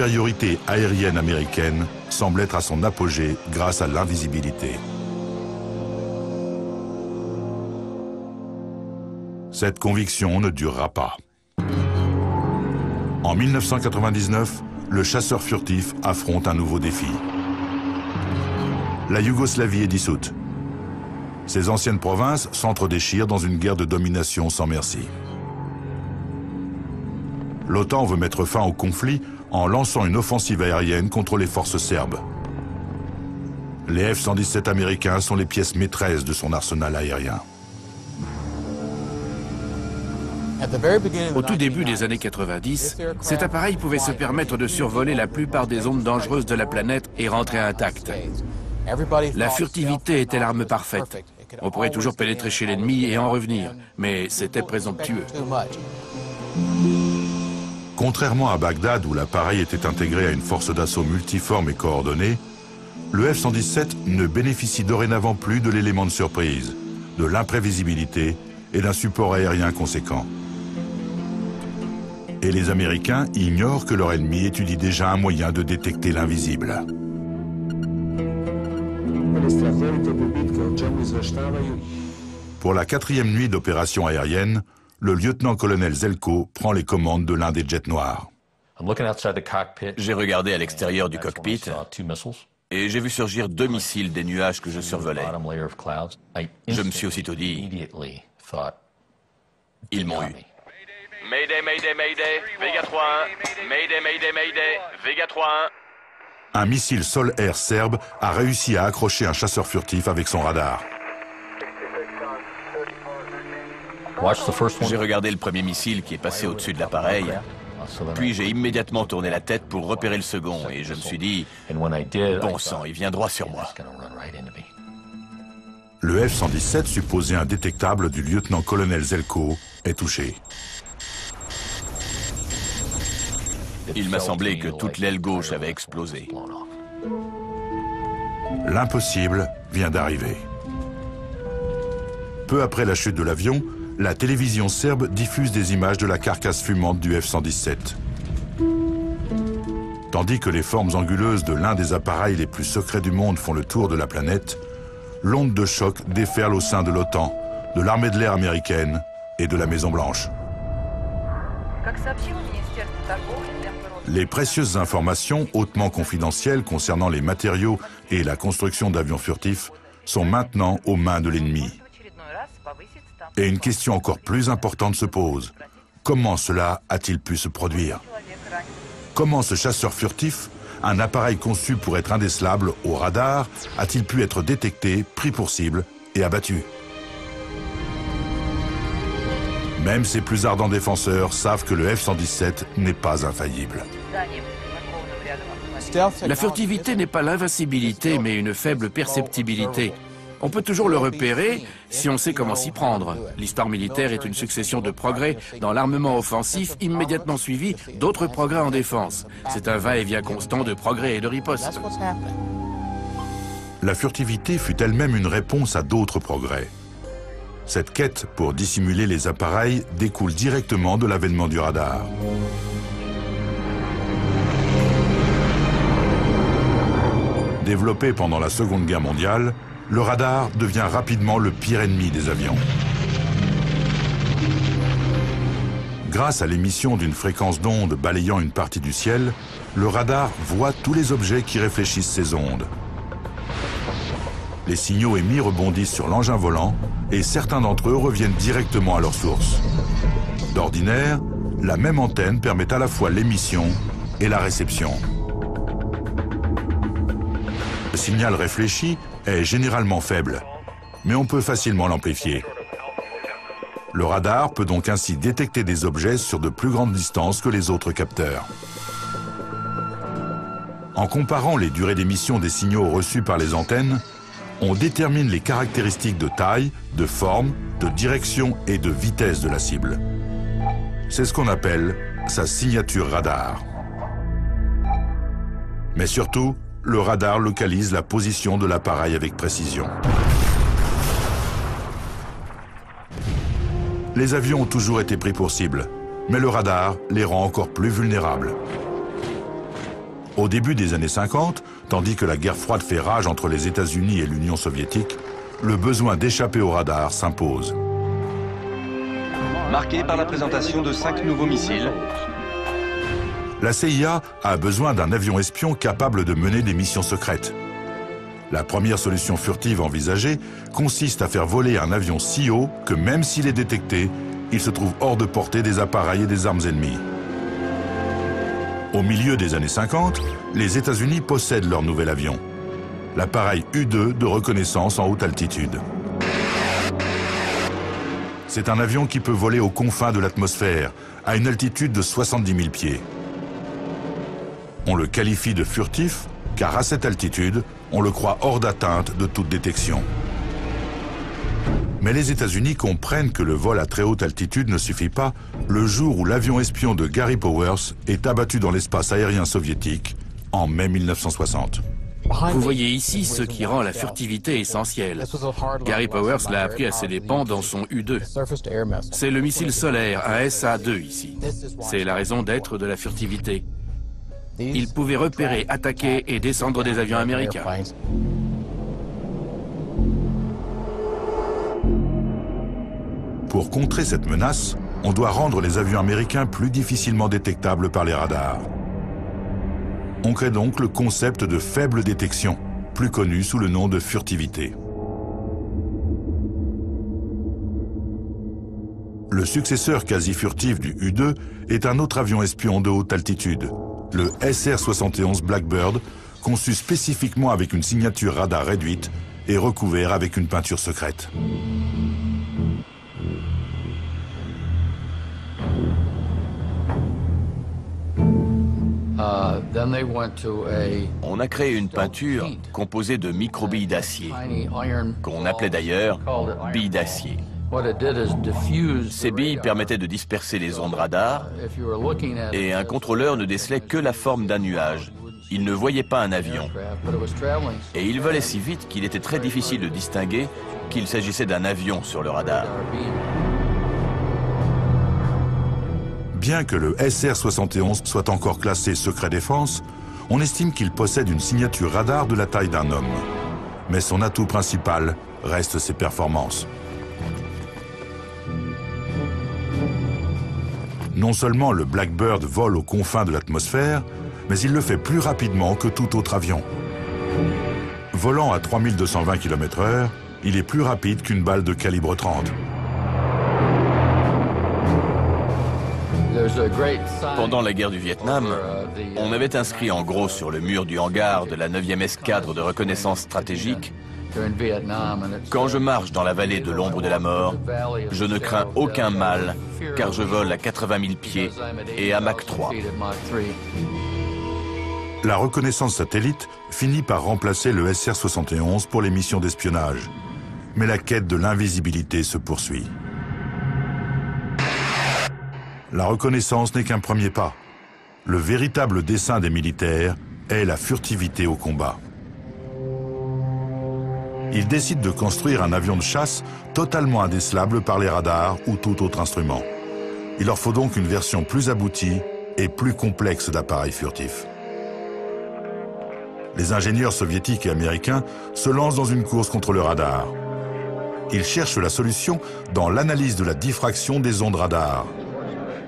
supériorité aérienne américaine semble être à son apogée grâce à l'invisibilité. Cette conviction ne durera pas. En 1999, le chasseur furtif affronte un nouveau défi. La Yougoslavie est dissoute. Ses anciennes provinces s'entredéchirent dans une guerre de domination sans merci. L'OTAN veut mettre fin au conflit en lançant une offensive aérienne contre les forces serbes. Les F-117 américains sont les pièces maîtresses de son arsenal aérien. Au tout début des années 90, cet appareil pouvait se permettre de survoler la plupart des zones dangereuses de la planète et rentrer intact. La furtivité était l'arme parfaite. On pourrait toujours pénétrer chez l'ennemi et en revenir, mais c'était présomptueux. Contrairement à Bagdad, où l'appareil était intégré à une force d'assaut multiforme et coordonnée, le F-117 ne bénéficie dorénavant plus de l'élément de surprise, de l'imprévisibilité et d'un support aérien conséquent. Et les Américains ignorent que leur ennemi étudie déjà un moyen de détecter l'invisible. Pour la quatrième nuit d'opération aérienne, le lieutenant-colonel Zelko prend les commandes de l'un des jets noirs. J'ai regardé à l'extérieur du cockpit. et j'ai vu surgir deux missiles des nuages que je survolais. Je me suis aussitôt dit, ils m'ont eu. Mayday, Mayday, Mayday, Vega 3 Mayday, Mayday, Mayday, Vega 3 Un missile sol-air serbe a réussi à accrocher un chasseur furtif avec son radar. J'ai regardé le premier missile qui est passé au-dessus de l'appareil. Puis j'ai immédiatement tourné la tête pour repérer le second et je me suis dit, bon sang, il vient droit sur moi. Le F-117, supposé indétectable du lieutenant-colonel Zelko, est touché. Il m'a semblé que toute l'aile gauche avait explosé. L'impossible vient d'arriver. Peu après la chute de l'avion, la télévision serbe diffuse des images de la carcasse fumante du F-117. Tandis que les formes anguleuses de l'un des appareils les plus secrets du monde font le tour de la planète, l'onde de choc déferle au sein de l'OTAN, de l'armée de l'air américaine et de la Maison-Blanche. Les précieuses informations hautement confidentielles concernant les matériaux et la construction d'avions furtifs sont maintenant aux mains de l'ennemi. Et une question encore plus importante se pose. Comment cela a-t-il pu se produire Comment ce chasseur furtif, un appareil conçu pour être indécelable au radar, a-t-il pu être détecté, pris pour cible et abattu Même ses plus ardents défenseurs savent que le F-117 n'est pas infaillible. La furtivité n'est pas l'invincibilité, mais une faible perceptibilité. On peut toujours le repérer si on sait comment s'y prendre. L'histoire militaire est une succession de progrès dans l'armement offensif immédiatement suivi d'autres progrès en défense. C'est un va-et-vient constant de progrès et de riposte. La furtivité fut elle-même une réponse à d'autres progrès. Cette quête pour dissimuler les appareils découle directement de l'avènement du radar. Développé pendant la Seconde Guerre mondiale, le radar devient rapidement le pire ennemi des avions. Grâce à l'émission d'une fréquence d'onde balayant une partie du ciel, le radar voit tous les objets qui réfléchissent ces ondes. Les signaux émis rebondissent sur l'engin volant et certains d'entre eux reviennent directement à leur source. D'ordinaire, la même antenne permet à la fois l'émission et la réception. Le signal réfléchi est généralement faible, mais on peut facilement l'amplifier. Le radar peut donc ainsi détecter des objets sur de plus grandes distances que les autres capteurs. En comparant les durées d'émission des signaux reçus par les antennes, on détermine les caractéristiques de taille, de forme, de direction et de vitesse de la cible. C'est ce qu'on appelle sa signature radar. Mais surtout, le radar localise la position de l'appareil avec précision. Les avions ont toujours été pris pour cible, mais le radar les rend encore plus vulnérables. Au début des années 50, tandis que la guerre froide fait rage entre les États-Unis et l'Union soviétique, le besoin d'échapper au radar s'impose. Marqué par la présentation de cinq nouveaux missiles, la CIA a besoin d'un avion espion capable de mener des missions secrètes. La première solution furtive envisagée consiste à faire voler un avion si haut que même s'il est détecté, il se trouve hors de portée des appareils et des armes ennemies. Au milieu des années 50, les États-Unis possèdent leur nouvel avion, l'appareil U-2 de reconnaissance en haute altitude. C'est un avion qui peut voler aux confins de l'atmosphère, à une altitude de 70 000 pieds. On le qualifie de furtif, car à cette altitude, on le croit hors d'atteinte de toute détection. Mais les États-Unis comprennent que le vol à très haute altitude ne suffit pas le jour où l'avion espion de Gary Powers est abattu dans l'espace aérien soviétique en mai 1960. Vous voyez ici ce qui rend la furtivité essentielle. Gary Powers l'a appris à ses dépens dans son U-2. C'est le missile solaire, un SA-2 ici. C'est la raison d'être de la furtivité. Il pouvait repérer, attaquer et descendre des avions américains. Pour contrer cette menace, on doit rendre les avions américains plus difficilement détectables par les radars. On crée donc le concept de faible détection, plus connu sous le nom de furtivité. Le successeur quasi furtif du U-2 est un autre avion espion de haute altitude, le SR-71 Blackbird, conçu spécifiquement avec une signature radar réduite et recouvert avec une peinture secrète. On a créé une peinture composée de microbilles d'acier, qu'on appelait d'ailleurs billes d'acier. Ces billes permettaient de disperser les ondes radar et un contrôleur ne décelait que la forme d'un nuage. Il ne voyait pas un avion. Et il volait si vite qu'il était très difficile de distinguer qu'il s'agissait d'un avion sur le radar. Bien que le SR-71 soit encore classé secret défense, on estime qu'il possède une signature radar de la taille d'un homme. Mais son atout principal reste ses performances. Non seulement le Blackbird vole aux confins de l'atmosphère, mais il le fait plus rapidement que tout autre avion. Volant à 3220 km/h, il est plus rapide qu'une balle de calibre 30. Pendant la guerre du Vietnam, on avait inscrit en gros sur le mur du hangar de la 9e escadre de reconnaissance stratégique quand je marche dans la vallée de l'ombre de la mort, je ne crains aucun mal, car je vole à 80 000 pieds et à Mach 3. La reconnaissance satellite finit par remplacer le SR-71 pour les missions d'espionnage. Mais la quête de l'invisibilité se poursuit. La reconnaissance n'est qu'un premier pas. Le véritable dessein des militaires est la furtivité au combat. Ils décident de construire un avion de chasse totalement indécelable par les radars ou tout autre instrument. Il leur faut donc une version plus aboutie et plus complexe d'appareils furtifs. Les ingénieurs soviétiques et américains se lancent dans une course contre le radar. Ils cherchent la solution dans l'analyse de la diffraction des ondes radar,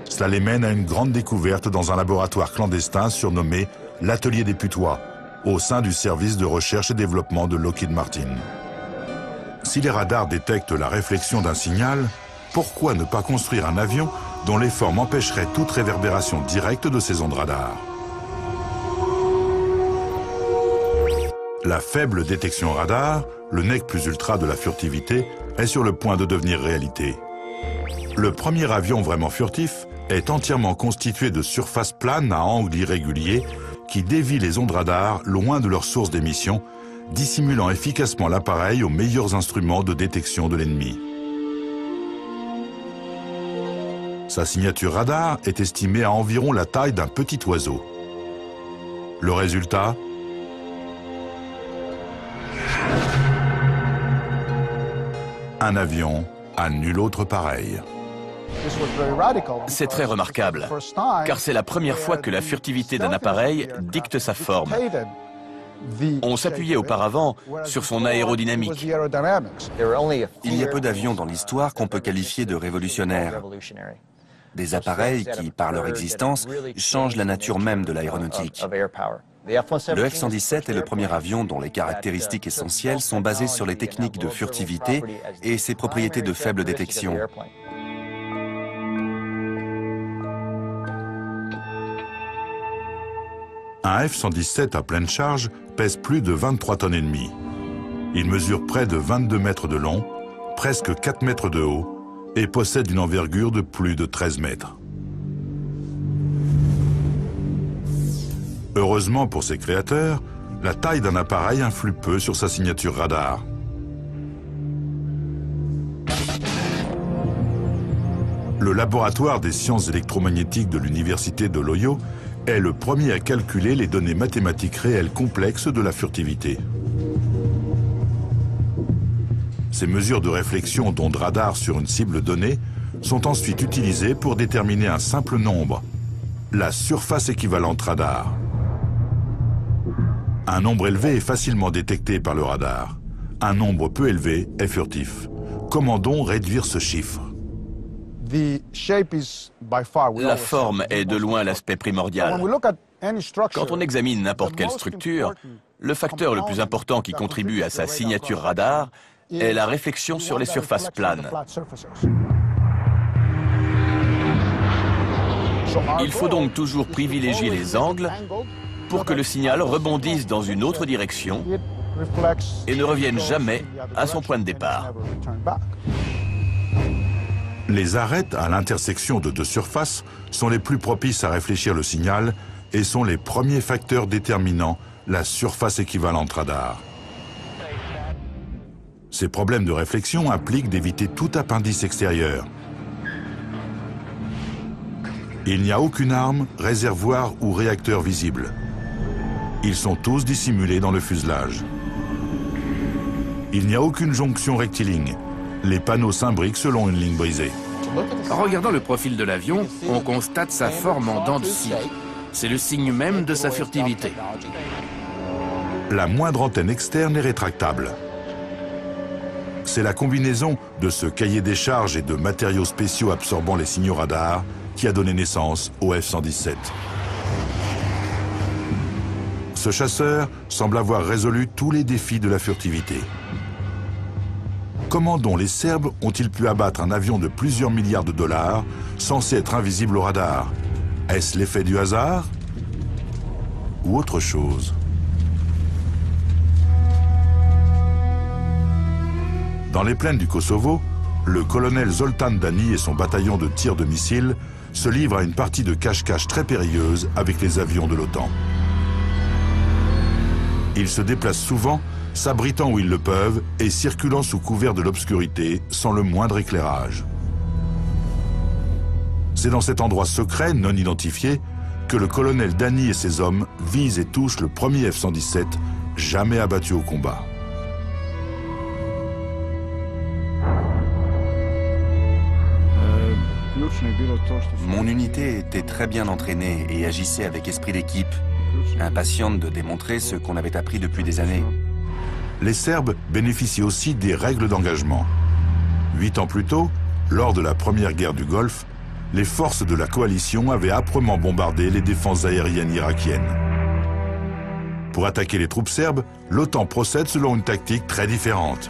cela les mène à une grande découverte dans un laboratoire clandestin surnommé l'Atelier des Putois, au sein du service de recherche et développement de Lockheed Martin. Si les radars détectent la réflexion d'un signal, pourquoi ne pas construire un avion dont les formes empêcheraient toute réverbération directe de ces ondes radar La faible détection radar, le nec plus ultra de la furtivité, est sur le point de devenir réalité. Le premier avion vraiment furtif est entièrement constitué de surfaces planes à angle irrégulier qui dévient les ondes radar loin de leur source d'émission, dissimulant efficacement l'appareil aux meilleurs instruments de détection de l'ennemi. Sa signature radar est estimée à environ la taille d'un petit oiseau. Le résultat? Un avion à nul autre pareil. C'est très remarquable, car c'est la première fois que la furtivité d'un appareil dicte sa forme. On s'appuyait auparavant sur son aérodynamique. Il y a peu d'avions dans l'histoire qu'on peut qualifier de révolutionnaires. Des appareils qui, par leur existence, changent la nature même de l'aéronautique. Le F-117 est le premier avion dont les caractéristiques essentielles sont basées sur les techniques de furtivité et ses propriétés de faible détection. Un F-117 à pleine charge pèse plus de 23 tonnes et demie. Il mesure près de 22 mètres de long, presque 4 mètres de haut et possède une envergure de plus de 13 mètres. Heureusement pour ses créateurs, la taille d'un appareil influe peu sur sa signature radar. Le laboratoire des sciences électromagnétiques de l'Université de Loyo est le premier à calculer les données mathématiques réelles complexes de la furtivité. Ces mesures de réflexion d'ondes radar sur une cible donnée sont ensuite utilisées pour déterminer un simple nombre, la surface équivalente radar. Un nombre élevé est facilement détecté par le radar. Un nombre peu élevé est furtif. Comment donc réduire ce chiffre? La forme est de loin l'aspect primordial. Quand on examine n'importe quelle structure, le facteur le plus important qui contribue à sa signature radar est la réflexion sur les surfaces planes. Il faut donc toujours privilégier les angles pour que le signal rebondisse dans une autre direction et ne revienne jamais à son point de départ. Les arêtes à l'intersection de deux surfaces sont les plus propices à réfléchir le signal et sont les premiers facteurs déterminant la surface équivalente radar. Ces problèmes de réflexion impliquent d'éviter tout appendice extérieur. Il n'y a aucune arme, réservoir ou réacteur visible. Ils sont tous dissimulés dans le fuselage. Il n'y a aucune jonction rectiligne. Les panneaux s'imbriquent selon une ligne brisée. En regardant le profil de l'avion, on constate sa forme en dents de scie. C'est le signe même de sa furtivité. La moindre antenne externe est rétractable. C'est la combinaison de ce cahier des charges et de matériaux spéciaux absorbant les signaux radars qui a donné naissance au F-117. Ce chasseur semble avoir résolu tous les défis de la furtivité. Comment donc les Serbes ont-ils pu abattre un avion de plusieurs milliards de dollars censé être invisible au radar? Est-ce l'effet du hasard Ou autre chose? Dans les plaines du Kosovo, le colonel Zoltan Dani et son bataillon de tir de missiles se livrent à une partie de cache-cache très périlleuse avec les avions de l'OTAN. Ils se déplacent souvent, s'abritant où ils le peuvent et circulant sous couvert de l'obscurité sans le moindre éclairage. C'est dans cet endroit secret, non identifié, que le colonel Dani et ses hommes visent et touchent le premier F-117 jamais abattu au combat. Mon unité était très bien entraînée et agissait avec esprit d'équipe, impatiente de démontrer ce qu'on avait appris depuis des années. Les Serbes bénéficient aussi des règles d'engagement. Huit ans plus tôt, lors de la première guerre du Golfe, les forces de la coalition avaient âprement bombardé les défenses aériennes irakiennes. Pour attaquer les troupes serbes, l'OTAN procède selon une tactique très différente.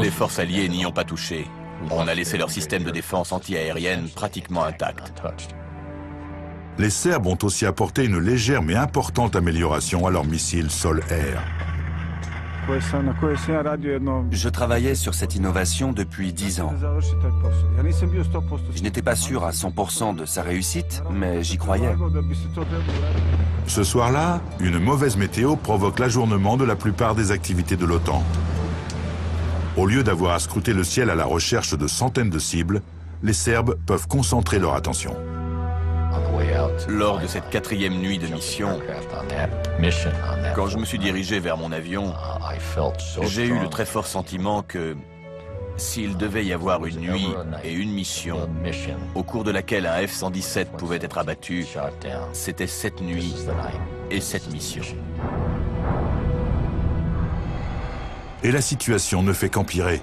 Les forces alliées n'y ont pas touché. On a laissé leur système de défense antiaérienne pratiquement intact. Les Serbes ont aussi apporté une légère mais importante amélioration à leurs missiles sol-air. Je travaillais sur cette innovation depuis dix ans. Je n'étais pas sûr à 100% de sa réussite, mais j'y croyais. Ce soir-là, une mauvaise météo provoque l'ajournement de la plupart des activités de l'OTAN. Au lieu d'avoir à scruter le ciel à la recherche de centaines de cibles, les Serbes peuvent concentrer leur attention. Lors de cette quatrième nuit de mission, quand je me suis dirigé vers mon avion, j'ai eu le très fort sentiment que S'il devait y avoir une nuit et une mission au cours de laquelle un F-117 pouvait être abattu, c'était cette nuit et cette mission. Et la situation ne fait qu'empirer.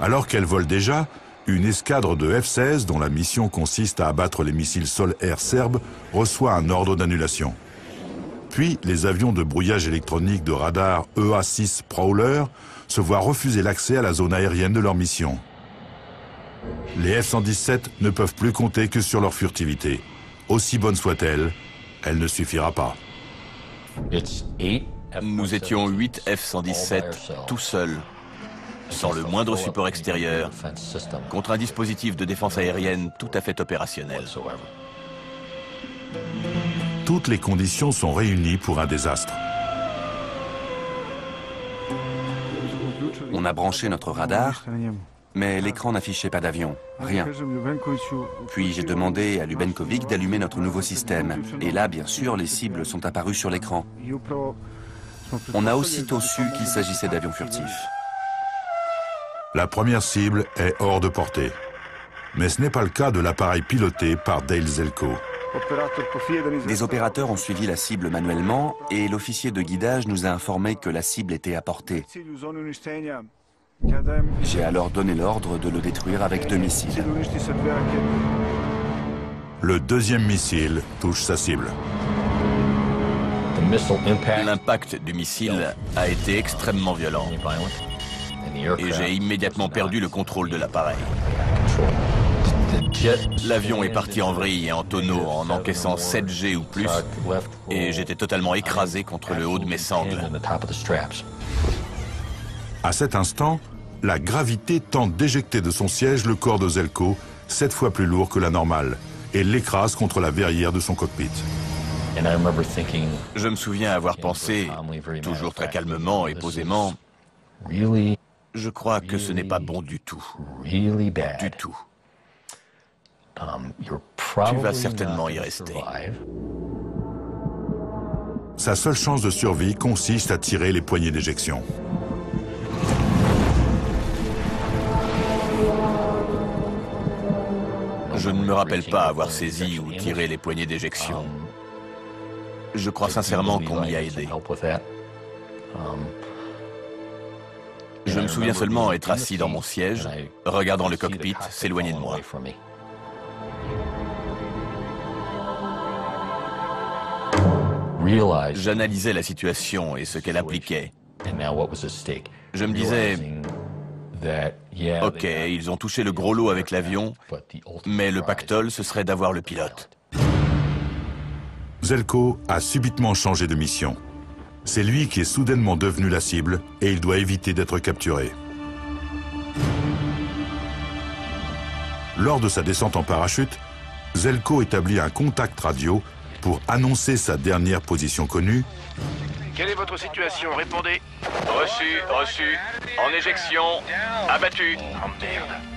Alors qu'elle vole déjà, une escadre de F-16, dont la mission consiste à abattre les missiles sol-air serbes, reçoit un ordre d'annulation. Puis, les avions de brouillage électronique de radar EA-6 Prowler se voient refuser l'accès à la zone aérienne de leur mission. Les F-117 ne peuvent plus compter que sur leur furtivité. Aussi bonne soit-elle, elle ne suffira pas. Nous étions 8 F-117 tout seuls sans le moindre support extérieur, contre un dispositif de défense aérienne tout à fait opérationnel. Toutes les conditions sont réunies pour un désastre. On a branché notre radar, mais l'écran n'affichait pas d'avion, rien. Puis j'ai demandé à Lubenkovic d'allumer notre nouveau système. Et là, bien sûr, les cibles sont apparues sur l'écran. On a aussitôt su qu'il s'agissait d'avions furtifs. La première cible est hors de portée. Mais ce n'est pas le cas de l'appareil piloté par Dale Zelko. Des opérateurs ont suivi la cible manuellement et l'officier de guidage nous a informé que la cible était à portée. J'ai alors donné l'ordre de le détruire avec deux missiles. Le deuxième missile touche sa cible. L'impact du missile a été extrêmement violent et j'ai immédiatement perdu le contrôle de l'appareil. L'avion est parti en vrille et en tonneau en encaissant 7 G ou plus, et j'étais totalement écrasé contre le haut de mes sangles. À cet instant, la gravité tente d'éjecter de son siège le corps de Zelko, sept fois plus lourd que la normale, et l'écrase contre la verrière de son cockpit. Je me souviens avoir pensé, toujours très calmement et posément, je crois que ce n'est pas bon du tout. Du tout. Tu vas certainement y rester. Sa seule chance de survie consiste à tirer les poignées d'éjection. Je ne me rappelle pas avoir saisi ou tiré les poignées d'éjection. Je crois sincèrement qu'on m'y a aidé. Je me souviens seulement être assis dans mon siège, regardant le cockpit s'éloigner de moi. J'analysais la situation et ce qu'elle impliquait. Je me disais, ok, ils ont touché le gros lot avec l'avion, mais le pactole, ce serait d'avoir le pilote. Zelko a subitement changé de mission. C'est lui qui est soudainement devenu la cible et il doit éviter d'être capturé. Lors de sa descente en parachute, Zelko établit un contact radio pour annoncer sa dernière position connue. Quelle est votre situation? Répondez. Reçu, reçu. En éjection. Abattu. Oh.